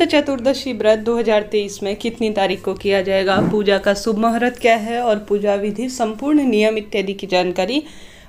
अनंत चतुर्दशी व्रत 2023 में कितनी तारीख को किया जाएगा? पूजा का शुभ मुहूर्त क्या है? और पूजा विधि, संपूर्ण नियम इत्यादि की जानकारी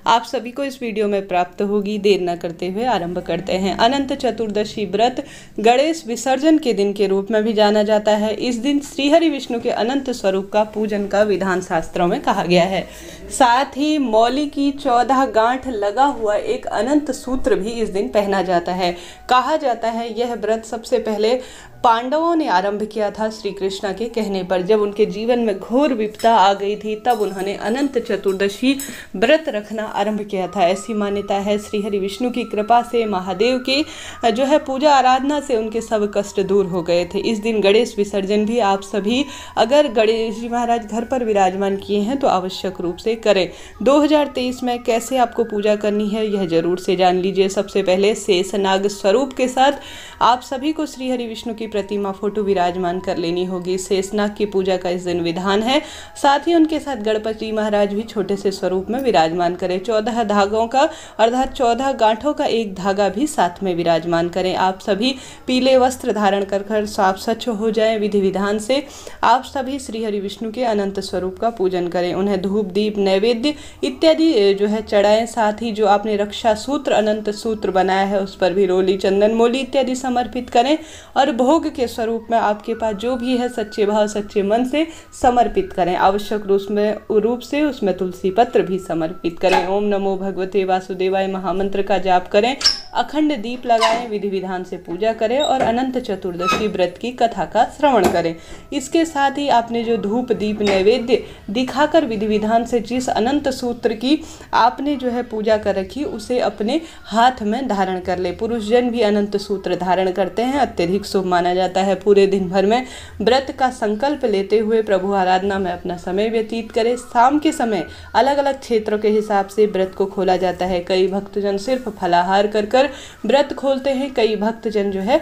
आप सभी को इस वीडियो में प्राप्त होगी। देर न करते हुए आरंभ करते हैं। अनंत चतुर्दशी व्रत गणेश विसर्जन के दिन के रूप में भी जाना जाता है। इस दिन श्रीहरि विष्णु के अनंत स्वरूप का पूजन का विधान शास्त्रों में कहा गया है। साथ ही मौली की चौदह गांठ लगा हुआ एक अनंत सूत्र भी इस दिन पहना जाता है। कहा जाता है, यह व्रत सबसे पहले पांडवों ने आरंभ किया था श्री कृष्ण के कहने पर। जब उनके जीवन में घोर विपदा आ गई थी, तब उन्होंने अनंत चतुर्दशी व्रत रखना आरंभ किया था। ऐसी मान्यता है श्री हरि विष्णु की कृपा से महादेव की, जो है पूजा आराधना से उनके सब कष्ट दूर हो गए थे। इस दिन गणेश विसर्जन भी आप सभी अगर गणेश जी महाराज घर पर विराजमान किए हैं तो आवश्यक रूप से करें। 2023 में कैसे आपको पूजा करनी है, यह ज़रूर से जान लीजिए। सबसे पहले शेषनाग स्वरूप के साथ आप सभी को श्री हरि विष्णु की प्रतिमा फ़ोटो विराजमान कर लेनी होगी। शेषनाग की पूजा का इस दिन विधान है। साथ ही उनके साथ गणपति महाराज भी छोटे से स्वरूप में विराजमान करें। चौदह धागों का, अर्थात चौदह गांठों का एक धागा भी साथ में विराजमान करें। आप सभी पीले वस्त्र धारण कर कर साफ़ स्वच्छ हो जाए विधि विधान से। आप सभी श्री हरि विष्णु के अनंत स्वरूप का पूजन करें। उन्हें धूप, दीप, नैवेद्य इत्यादि जो है चढ़ाएँ। साथ ही जो आपने रक्षा सूत्र, अनंत सूत्र बनाया है, उस पर भी रोली, चंदन, मोली इत्यादि समर्पित करें। और भोग भोग के स्वरूप में आपके पास जो भी है, सच्चे भाव, सच्चे मन से समर्पित करें। आवश्यक रूप में, रूप से उसमें तुलसी पत्र भी समर्पित करें। ओम नमो भगवते वासुदेवाय। महामंत्र का जाप करें। अखंड दीप लगाएँ विधि विधान से पूजा करें और अनंत चतुर्दशी व्रत की कथा का श्रवण करें। इसके साथ ही आपने जो धूप दीप नैवेद्य दिखाकर विधि विधान से जिस अनंत सूत्र की आपने जो है पूजा कर रखी, उसे अपने हाथ में धारण कर ले। पुरुष जन भी अनंत सूत्र धारण करते हैं, अत्यधिक शुभ माना जाता है। पूरे दिन भर में व्रत का संकल्प लेते हुए प्रभु आराधना में अपना समय व्यतीत करें। शाम के समय अलग अलग क्षेत्रों के हिसाब से व्रत को खोला जाता है। कई भक्तजन सिर्फ़ फलाहार कर कर व्रत खोलते हैं। कई भक्तजन जो है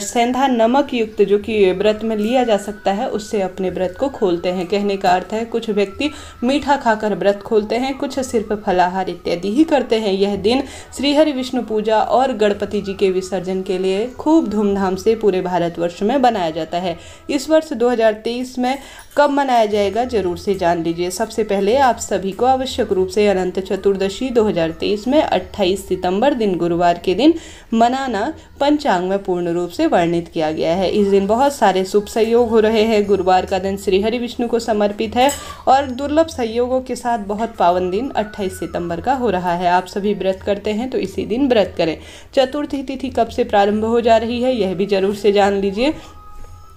सेंधा नमक युक्त जो कि व्रत में लिया जा सकता है, उससे अपने व्रत को खोलते हैं। कहने का अर्थ है, कुछ व्यक्ति मीठा खाकर व्रत खोलते हैं, कुछ सिर्फ़ फलाहार इत्यादि ही करते हैं। यह दिन श्रीहरि विष्णु पूजा और गणपति जी के विसर्जन के लिए खूब धूमधाम से पूरे भारतवर्ष में बनाया जाता है। इस वर्ष 2023 में कब मनाया जाएगा, ज़रूर से जान लीजिए। सबसे पहले आप सभी को आवश्यक रूप से अनंत चतुर्दशी 2023 में 28 सितंबर दिन गुरुवार के दिन मनाना पंचांग में पूर्ण रूप से वर्णित किया गया है। इस दिन बहुत सारे शुभ संयोग हो रहे हैं। गुरुवार का दिन श्री हरि विष्णु को समर्पित है और दुर्लभ संयोगों के साथ बहुत पावन दिन अट्ठाईस सितंबर का हो रहा है। आप सभी व्रत करते हैं तो इसी दिन व्रत करें। चतुर्थी तिथि कब से प्रारंभ हो जा रही है, यह भी ज़रूर से जान लीजिए।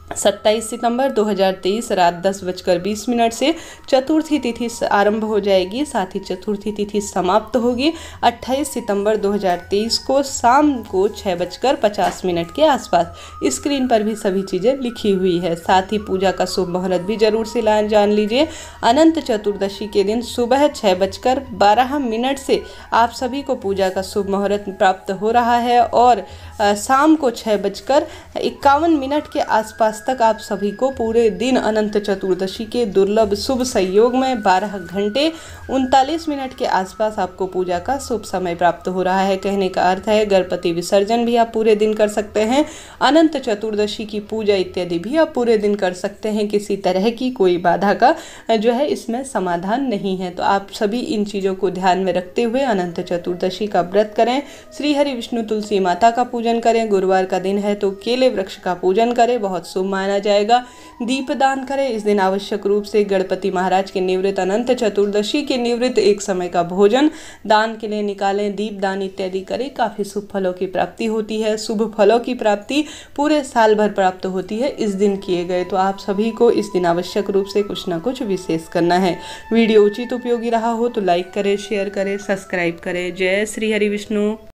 सत्ताईस सितंबर 2023 रात दस बजकर बीस मिनट से चतुर्थी तिथि आरंभ हो जाएगी, साथ ही चतुर्थी तिथि समाप्त होगी। 28 सितंबर 2023 को शाम को छः बजकर पचास मिनट के आसपास स्क्रीन पर भी सभी चीज़ें लिखी हुई है। साथ ही पूजा का शुभ मुहूर्त भी ज़रूर से जान लीजिए। अनंत चतुर्दशी के दिन सुबह छः बजकर बारह मिनट से आप सभी को पूजा का शुभ मुहूर्त प्राप्त हो रहा है और शाम को छः बजकर इक्यावन मिनट के आसपास तक आप सभी को पूरे दिन अनंत चतुर्दशी के दुर्लभ शुभ संयोग में 12 घंटे उनतालीस मिनट के आसपास आपको पूजा का शुभ समय प्राप्त हो रहा है। कहने का अर्थ है, गणपति विसर्जन भी आप पूरे दिन कर सकते हैं, अनंत चतुर्दशी की पूजा इत्यादि भी आप पूरे दिन कर सकते हैं। किसी तरह की कोई बाधा का जो है, इसमें समाधान नहीं है। तो आप सभी इन चीज़ों को ध्यान में रखते हुए अनंत चतुर्दशी का व्रत करें। श्री हरि विष्णु तुलसी माता का पूजन करें, गुरुवार का दिन है तो केले वृक्ष का पूजन करें, बहुत शुभ माना जाएगा। दीप दान करें, इस दिन आवश्यक रूप से गणपति महाराज के निवृत्त अनंत चतुर्दशी के निवृत्त एक समय का भोजन, दान के लिए निकालें, दीप दान इत्यादि करें, काफ़ी शुभ फलों की प्राप्ति होती है, शुभ फलों की प्राप्ति पूरे साल भर प्राप्त होती है, इस दिन किए गए तो आप सभी को इस दिन आवश्यक रूप से कुछ ना कुछ विशेष करना है। वीडियो उचित उपयोगी रहा हो तो लाइक करें, शेयर करें, सब्सक्राइब करें। जय श्री हरि विष्णु।